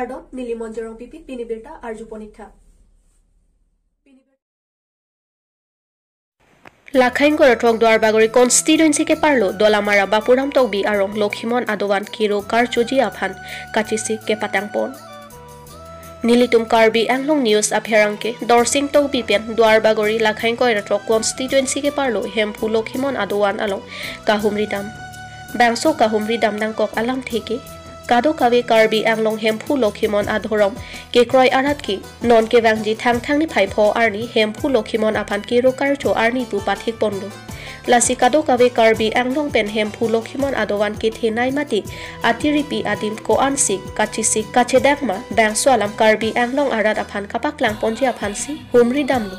Cardone নীলিমঞ্জৰং পিপি পিনিবিৰ্তা আৰ্জু পনীক্ষা লাখাইংগৰ থক দুৱাৰ বাগৰি কনষ্টিটুৱেঞ্চিকে পাৰলো দলামাৰা বাপুৰাম তকবি আৰু লক্ষিমন আদৱান কিৰো কাৰ চুজি আফান কাচিচি কে পাতাং পন নীলিতুম কাৰ্বি আংলং নিউজ আফেৰাংকে দৰ্চিং তকবি পেন দুৱাৰ বাগৰি লাখাইংগৰ থক কনষ্টিটুৱেঞ্চিকে পাৰলো হেমফু লক্ষিমন আদৱান আলং কাহুমৰি দাম বেংচ কাহুমৰি দাম নাংকক আলাম থেকে কাদু কাবি কাৰ্বি আংলং হেমফু লক্ষীমন আধৰম। কেক্ৰই আৰাতকি নন কে বাংজি থাং থাংনি ফাইফ আৰ্নি হেমফু লক্ষীমন আফান কেৰু কাৰ্থ আৰ্নি পু পাঠিক বন্ধু। ลาสิกาโดกาเวคาร์บีแองลงเป็นเฮมพูลลคิมอนอดวันกิเทนายมาติอาทิริปีอาดิมโกอันสิกกัาจิสิกาเชดักมาแบงสวาลัมการบีแองลงอารัดอภันกปักหลังปนจีอพันสิฮุมริดัมลู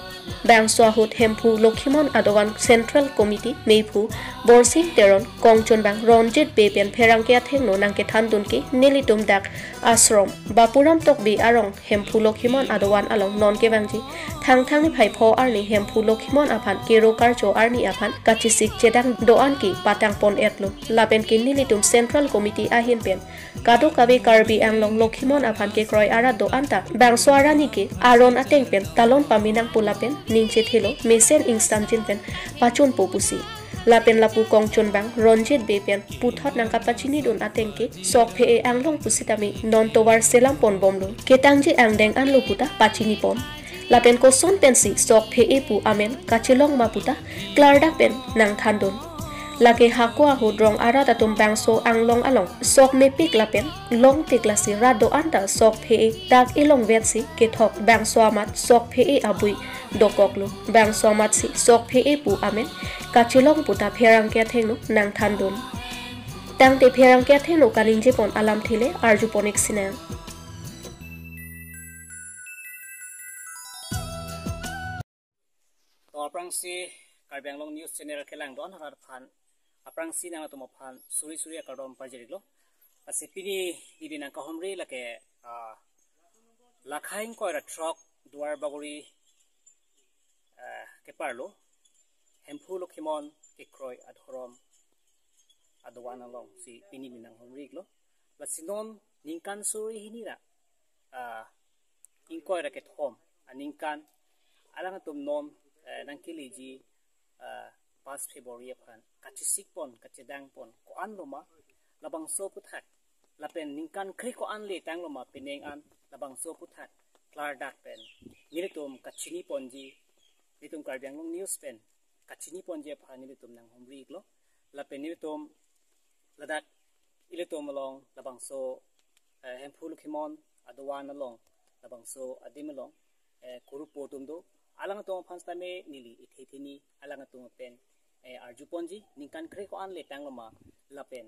แบงสวาหุดเฮมพูลลคิมอนอดวันเซ็นทรัลคอมมิตี้เม่ผู้บอร์ซิงเตอร์นกองจนแบงรอนจิตเบเปียนเพรังแก่เทงโนนังเกทันดุนกีนิลิตุมดักอัสรอมบาปูรัมตกบีอารองเฮมพูลลคิมอนอดวันอลองนอนเกบังจีทางทางนี่ไผ่พออาร์นีเฮมพูโลคิมอนอพันกิโรการโจอาร์นี่อพัน কেৰো কাৰ্য আৰ্নি আফান কাচিচিক চেদাং দোৱানকি পাতাং পন এটলো লাপেনকে নিলিতুম চেণ্ট্ৰেল কমিটি আহিন পেন কাদো কাবে কাৰ্বি আংলং লক্ষিমন আফান কে ক্ৰয় আৰা দো আন্তা বেংচ আৰানিকে আৰণ আটেং PAN তালন পামিনাং পোলাপেন ningse thelo mesen instan jin pen pachon po pusi lapen lapu kongchon bang ronjit be pen puthot nang kapachini don atengke sok phe e anglong pusitami non tower selam pon bomlo ketangji angdeng anlo puta pachini pon lapen ko son pensi sok phe e pu amen kachilong ma puta klarda pen nang thandon lage hako ahu drong ara tatum bangso anglong along sok me pik lapen long tik lasi rado anda sok phe e dak ilong vetsi ke thok bangso amat sok phe e abui dokoklu bang somat si sok phe e pu amen kachilong puta pherang kya thengnu nang thandun tang te pherang kya thengnu kanin je pon alam thile arju ponik aprang si karbeng long news channel kelang don har phan. Aprang si nang tomo phan. Suri suri kardom pajerilo asi pini idi nang kahomri lake lakhaing koira truck duar bagori ke parlo hempu lo kimon ke kroy adhorom adwan along si pini minang homrik lo. La sinon ningkan suri hinira a inkoy ra ke thom aningkan alang tum non nang kiliji pas february phan kachi sikpon kachi dang pon ko an loma labang so puthak lapen ningkan khri ko an le tang loma pineng an labang so puthak klar dak pen niritum kachini ponji nitum karbiang long news pen kachini ponje pha ni nitum nang homri klo la pen nitum ladak iletum along labang so hempul khimon adwan along labang so adim along kuru potum do alanga tong phansta me nili ithe thini alang tong pen e eh, arju ponji ningkan kre ko an le tanglama la pen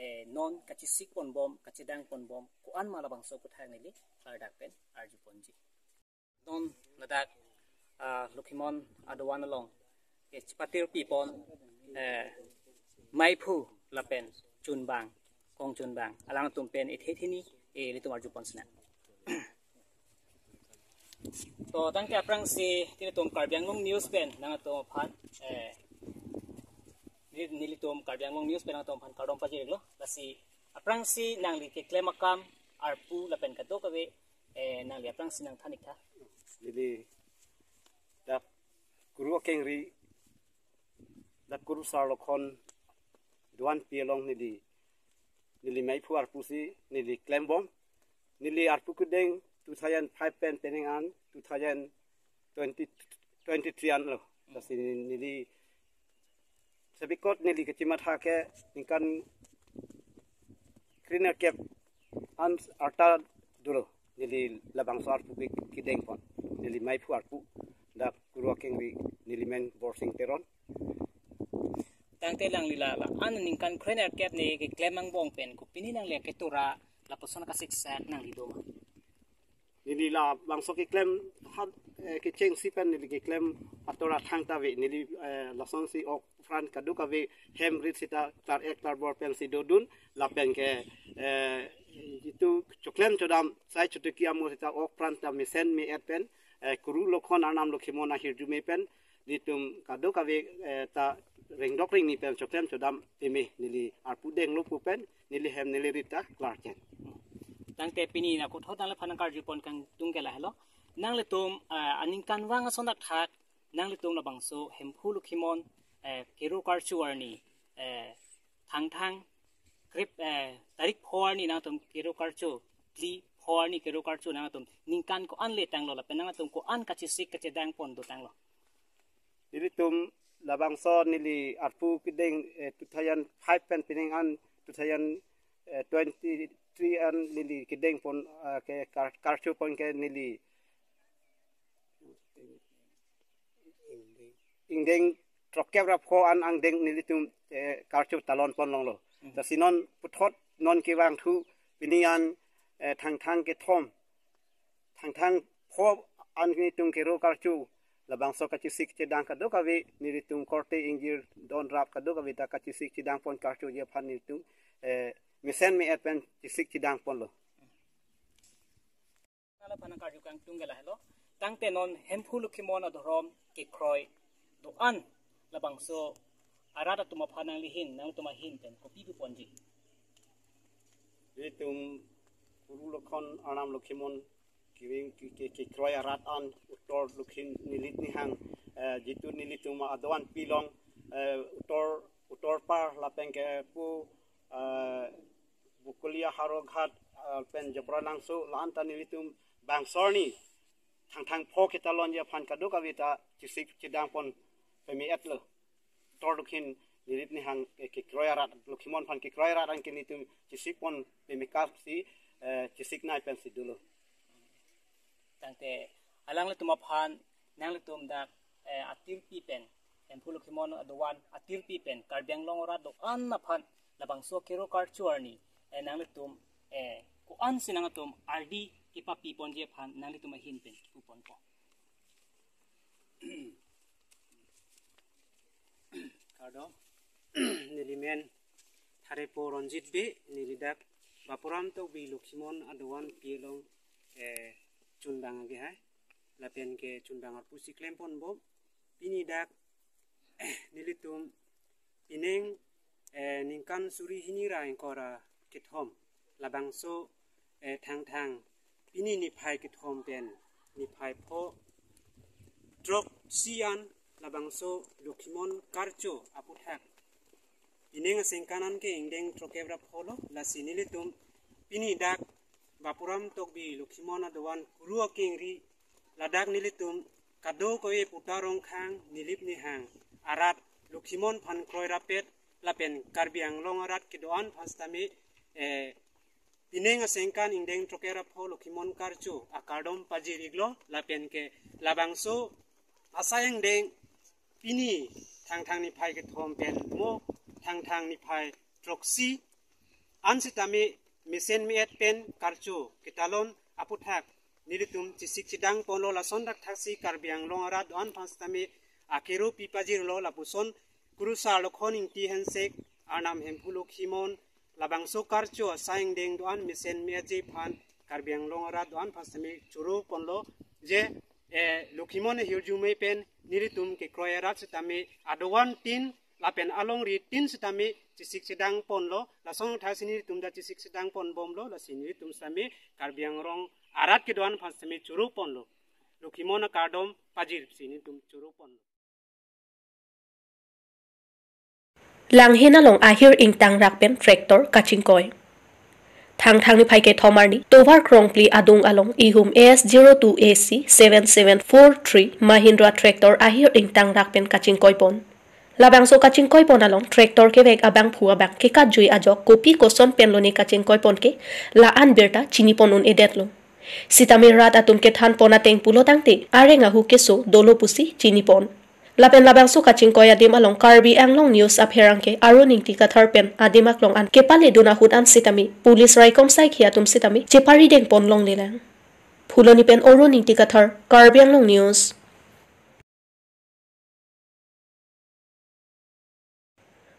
e eh, non kachi sik pon bom kachi dang pon bom ko an mala bang so kuthai nili ardak pen arju ponji don nadak ah, a lukhimon adwan along e chipatir pipon eh, e mai phu la pen chun bang kong chun bang alang tum pen ithe thini e litum arju ponsna to tang kya prang si karbiang karbyangmong news pen nang to pan, eh ni karbiang karbyangmong news pen nang pan phan kadom paje lo. La si aprang si nang li ke klemakam arpu la pen kato ka ve eh nang li aprang si nang thanika lili da guru kengri da guru sarlokhon duan pielong ni di nili mai pu arpu si nili klembong nili arpu kudeng 2005 pen pening an 2020 23 an lo. Kasi nili sabikot nili kechimat hake ningkan krina kep an arta duro nili labang sar pu kideng pon. Nili mai pu arpu da kurwa kengri nili men borsing teron tang te lang lila la. An ning kan krener ket ni ke klemang bong pen ku pini nang le ke tura la person ka sik sak nang lido nilila bangso kiklem hat eh, kicheng sipen nili kiklem atora thang ta ve nili eh, lason si ok fran kadu ka ve hem rit sita tar ek tar bor pen si dodun la pen ke eh, jitu choklem chodam sai chutu ki amo sita ok fran ta mi sen mi et pen kuru lokhon anam lokhimo na hirju me pen nitum kadu ka ve ta rengdok ring ni pen choklem chodam eme nili arpu deng lo pen nili hem nili rita klarken nang te pini na ko thot nang le phanan kar jipon kan tung kela helo nang le tum aning kan wang ason dak that nang le tum na bang so hem phu khimon kero kar chuar ni thang thang grip tarik phor ni nang tum kero kar chu tli phor ni kero kar chu nang tum ning kan ko an le tang lo la pe nang tum ko an ka chi sik ka che dang pon do tang lo ini tum labang so nili arpu kideng 2005 pen pining an 2020 tri an lili ki deng pon ke karchu pon ke nili. Ing deng trokkep rap kho an ang deng nili tum à, karchu talon pon long lo. Ừ. Ta sinon puthot non ki wang thu pinian à, thang thang ke thom. Thang thang pho an ni tum ke ro karchu labang so kachi sik che dang ka do ka ve ni tum korte ingir don rap ka do ka ve ta kachi sik che dang pon karchu je phan ni tum à, mesen me atpen tisik tidang ponlo ala pana kar yukang tungela helo tangte non handful kimon adhorom ke kroy do an labang so arada tuma phanang lihin nang tuma hin ten kopi bu ponji etum kuru lokon anam lokimon kiring ke ke kroy arat an utor lokhin nilit nihang jitu nilit nilituma adwan pilong utor utor par lapeng ke pu รอยดูอันระบังโซอาราดตุมาพานังลิหินนังตุมาหินเป็นกปีปิปอนจี niri tum uru lokon anam lokhimon kiwing ki ki kroy arat an utor lukhin nilit ni hang jitu nilit tum adwan pilong utor utor par lapeng ke pu bukulia haro ghat pen jopra langsu lan ta nilitum bangsorni thang e nang tum e ku an sinang tum aldi ipa pipon je pan nang tum hin pen kupon ko kardo nirimen thare po ronjit be niridak bapuram to bi luksimon aduan pilong e eh, chundang ge hai. Lapen ke cundang ar pusi klempon bo pini dak nilitum pineng e ningkan suri hinira engkora กิทมละบังโซเอทางทางปีนี้นิพายกิทมเป็นนิพายโพดรกซียันละบังโซลูคิมอนการ์โจอปุทักอินเองสิงคานันเกอินเด้งทรเกบรับโพลลาสินิลิตุมปีนี้ดักบาปุรัมตกบีลูคิมอนอดวันกรัวเกงรีลาดักนิลิตุมกระโดกเอปุตารงค้างนิลิปนิหังอารัตลูคิมอนพันครอยรับเป็ดละเป็นการเบียงลงอารัตกิดอนพันสตามี phastami e pineng sengkan ingdeng trokera pho lukhimon karcho akardom pajiriglo lapen ke labangso asayang deng pini thang thang ni phai ke thom pen mo thang thang ni phai troxy ansitami misen mi et pen karcho kitalon aputhak nilitum chisik chidang polo la sondak thaksi karbiang longara don panstami akeru pipajir lo lapuson kurusa lokhon ingti hensek anam hempuluk himon labang so karcho asayang deng doan misen mi je phan karbiang longara don panstami churu ponlo je e lukhimon hirjume pen niritum ke kroyerat sitami adowan tin lapen along ri tin sitami chisik sidang pon lo la song tha sini tum da chisik sidang pon bom lo la sini tum sami karbiang rong arat ke doan phas sami churu pon lo lukhimon kardom pajir sini tum churu pon lo kachingkoi thang thang ni phaike thomar ni tovar krong pli adung along ihum as02 ac 7743 mahindra tractor ahir ing tang rak pen kachingkoi pon labang so kachingkoi pon along tractor ke bek abang phu abang ke ka jui ajok kopi koson pen lo ni kachingkoi pon ke la an berta chini pon un edet lo sitamir rat atun ke than pona teng pulo tangte arenga hu ke so dolo pusi chini pon lapen labang su kaching koy adim along karbi anglong news apherang ke aroning ti kathar pen adimak long an kepale duna hut an sitami police rai kom sai khia tum sitami chepari deng pon long lelang phuloni pen oroning ti kathar karbi anglong news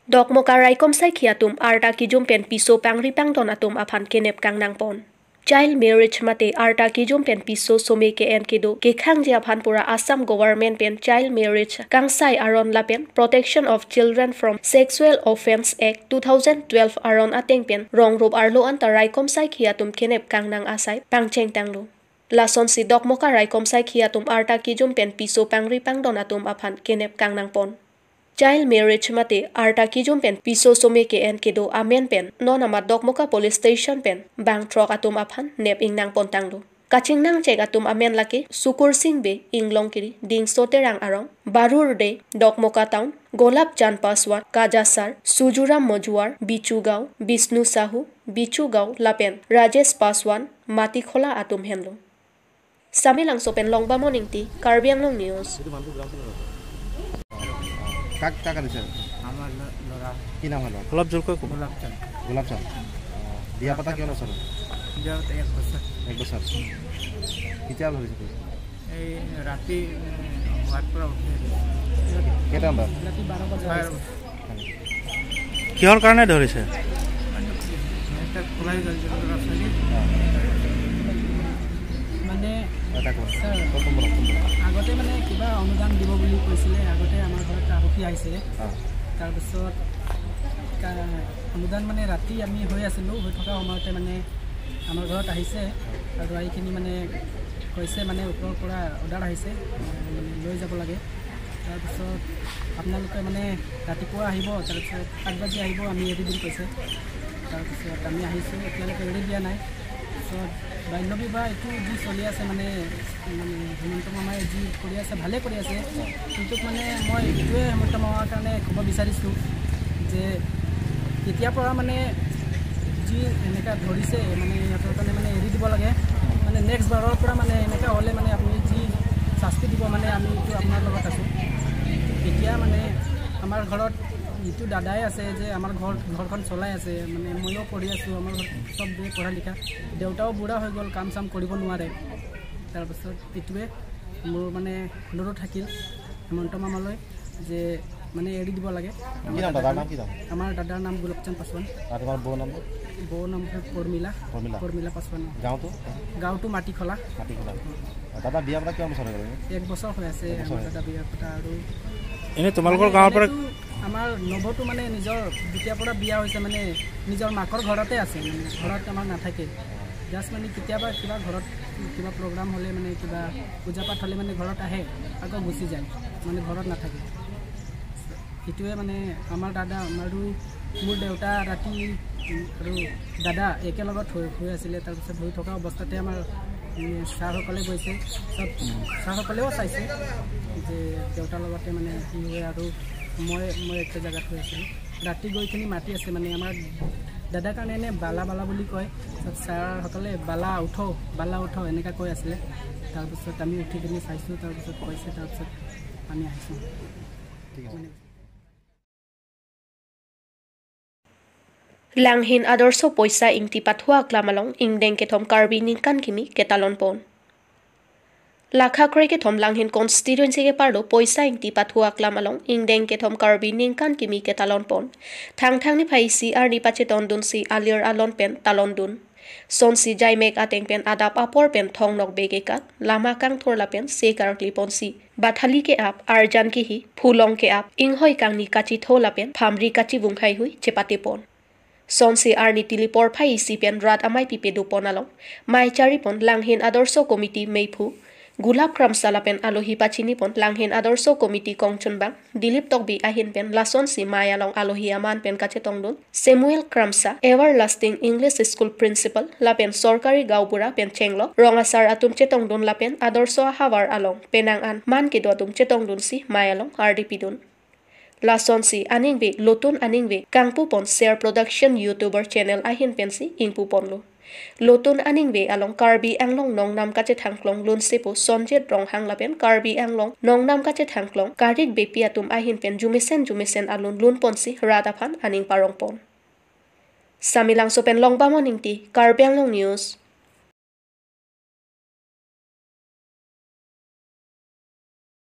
dok moka rai kom sai khia tum arta ki jum pen piso pang ri pang don atum aphan kenep kang nang pon child marriage মাতে আৰ্টা কিজুম PAN পিছো চমে K N কিদো কেখাং জিয়া ভান পুৰা Assam government পেন child marriage কাংচাই আৰন লাপেন protection of children from sexual offence act two thousand twelve আৰন আটেং পেন ৰং ৰূপ আৰলো আন্তা ৰাইকম চাই খিয়াতুম কেনেপ কাংনাং আছাই পাংচেং টাংলো লাচন si dok moka rai kom sai khia tum arta ki jum pen piso pangri pang don atum aphan kenep kangnang pon. Child marriage মাতে আৰ্টা কিজুম পেন পিছ চমে কে এন কে দো আমেন পেন ন নামা ডকমকা পুলিচ ষ্টেচন পেন বাং ট্ৰক আতুম আফান নেপ ইং নাং পন্তাং দো কাচিং নাং চেক আতুম আমেন লাকে চুকুৰ সিং বে ইংলং কিৰি ডিং চতে ৰাং আৰং বাৰু দে ডকমকা টাউন গোলাপ জান পাছৱাৰ কাজাছাৰ সুজুৰাম মজুৱাৰ বিচু গাঁও বিষ্ণু চাহু বিচু গাঁও লাপেন ৰাজেশ পাছৱান মাটিখোলা আতুম হেনলো চামিলাং চপেন লংবা মৰ্নিং টি কাৰ্বি আংলং নিউজ কাক কাক আনিছে? আমাৰ ল'ৰা। কি নাম অলপ জোৰকৈ ক'ব গোলাপ চান্দ বিয়া পতা কিয় নচলে এক বছৰ। এক বছৰ। কেতিয়া ভাবিছে এই ৰাতি হোৱাৰ পৰা কেইটামান ৰাতি বাৰ? কিহৰ কাৰণে ধৰিছে এটা খোলাই গ'ল যে ল'ৰা ছোৱালী মানে এটা কোৱা ছাৰ প্ৰথম বলক আগতে মানে কিবা অনুদান দিব বুলি কৈছিলে আগতে আমাৰ ঘৰত আৰক্ষী আহিছে। অঁ। তাৰপিছত অনুদান মানে ৰাতি আমি হৈ আছিলোঁ হৈ থকা সময়তে মানে আমাৰ ঘৰত আহিছে আৰু আহিখিনি মানে কৈছে মানে ওপৰৰ পৰা অৰ্ডাৰ আহিছে লৈ যাব লাগে। তাৰপিছত আপোনালোকে মানে ৰাতিপুৱা আহিব তাৰপিছত সাত বাজি আহিব আমি এৰি দিম কৈছে। তাৰপিছত আমি আহিছোঁ এতিয়ালৈকে এৰি দিয়া নাই। তাৰপিছত বাল্য বিবাহ এইটো যি চলি আছে মানে মানে হেমন্ত মামাই যি কৰি আছে ভালেই কৰি আছে। কিন্তু মানে মই এইটোৱে হেমন্ত মামাৰ কাৰণে ক'ব বিচাৰিছোঁ যে এতিয়াৰ পৰা মানে যি এনেকুৱা ধৰিছে মানে সিহঁতৰ কাৰণে মানে এৰি দিব লাগে। মানে নেক্সট বাৰৰ পৰা মানে এনেকুৱা হ'লে মানে আপুনি যি শাস্তি দিব মানে আমি এইটো আপোনাৰ লগত আছোঁ। এতিয়া মানে আমাৰ ঘৰত যিটো দাদাই আছে যে আমাৰ ঘৰ ঘৰখন চলাই আছে মানে ময়ো পঢ়ি আছোঁ আমাৰ ঘৰত চব দিয়ে পঢ়া লিখা দেউতাও বুঢ়া হৈ গ'ল কাম চাম কৰিব নোৱাৰে। তাৰপাছত এইটোৱে মোৰ মানে অনুৰোধ থাকিল হেমন্ত মামালৈ যে মানে এৰি দিব লাগে। আমাৰ দাদাৰ নাম গোলকচন্দ পাছোৱান। তোমাৰ বৌ নাম বৌ নাম পৰ্মিলা। পৰ্মিলা। পাছোৱান। গাঁৱটো গাঁৱটো মাটিখলা। মাটি খোলা দাদা বিয়া পতা কিমান বছৰ হৈ গ'ল? এক বছৰ হৈ আছে আমাৰ দাদা বিয়া পতা আৰু এনেই তোমালোকৰ গাঁৱৰ পৰা আমাৰ নৱটো মানে নিজৰ যেতিয়াৰ পৰা বিয়া হৈছে মানে নিজৰ মাকৰ ঘৰতে আছে মানে ঘৰত আমাৰ নাথাকে। জাষ্ট মানে কেতিয়াবা কিবা ঘৰত কিবা প্ৰগ্ৰাম হ'লে মানে কিবা পূজা পাঠ হ'লে মানে ঘৰত আহে আকৌ গুচি যায় মানে ঘৰত নাথাকে। সেইটোৱে মানে আমাৰ দাদা আৰু মোৰ দেউতা ৰাতি আৰু দাদা একেলগত হৈ হৈ আছিলে তাৰপিছত হৈ থকা অৱস্থাতে আমাৰ ছাৰসকলে গৈছে। চব ছাৰসকলেও চাইছে যে দেউতাৰ লগতে মানে কি হয় আৰু মই মই একে জেগাত হৈ আছিলোঁ। ৰাতি গৈ কিনি মাতি আছে মানে আমাৰ দাদাৰ কাৰণে এনে বালা বালা বুলি কয়। তাৰপিছত ছাৰসকলে বালা উঠ বালা উঠ এনেকৈ কৈ আছিলে। তাৰপিছত আমি উঠি কিনি চাইছোঁ তাৰপিছত কৈছে তাৰপিছত আমি আহিছোঁ। Langhin adorso poisa ingti pathua klamalong ingdeng ketom karbi ningkan kimi ketalon pon. লাখাখরেকে থম লাংহীন কনস্টিটুয়েন্সিকে পারল পয়সা ইংটি পাথুয়া ক্লামালং ইংডেংকে থম কার্বি নিংকান কিমি কে তালন পন থাং থাং নি ফাই সি আর নিপাচে তন্দুন সি আলিয়র আলন পেন তালন দুন সন সি জাই মেক আটেং পেন আদাপ আপর পেন থং নক বেগে কাত লামা কাং থরলা পেন সে কারক লিপন সি বাথালি কে আপ আর জান কি হি ফুলং কে আপ ইং হই কাং নি কাচি থৌলা পেন ফামরি কাচি বুংখাই হুই চেপাতে পন সনসি আর নিতিলি পরফাই ইসি পেন রাত আমাই পিপে দুপন আলম মাইচারি পন লাংহীন আদৰ্শ কমিটি মেইফু গোলাপরাম সালাপেন আলোহি পাচিনি পন লাংহেন আদর্শ কমিটি কংচন বাং দিলীপ তকবি আহিন পেন লাসন সি মায়ালং আলোহি আমান পেন কাছে তংলুন Samuel Kramsa everlasting English school principal লাপেন সরকারি গাউপুরা পেন চেংল রঙাসার আতুমচে তংদুন লাপেন আদর্শ হাওয়ার আলং পেনাং আন মান কেদু আতুমচে তংদুন সি মায়ালং আর ডিপি দুন লাসন সি আনিং বি লতুন আনিং বি কাংপু পন শেয়ার প্রোডাকশন ইউটিউবার চ্যানেল আহিন পেন সি ইংপু পনলুন lotun aning ve along karbi anglong nong nam ka che thangklong lun sepo somjet rong hang lapen karbi anglong nong nam ka che thangklong karik be pia tum ahin pen jumisen jumisen alun lun ponsi rada phan aning parong pon samilang so pen long ba morning ti karbi anglong news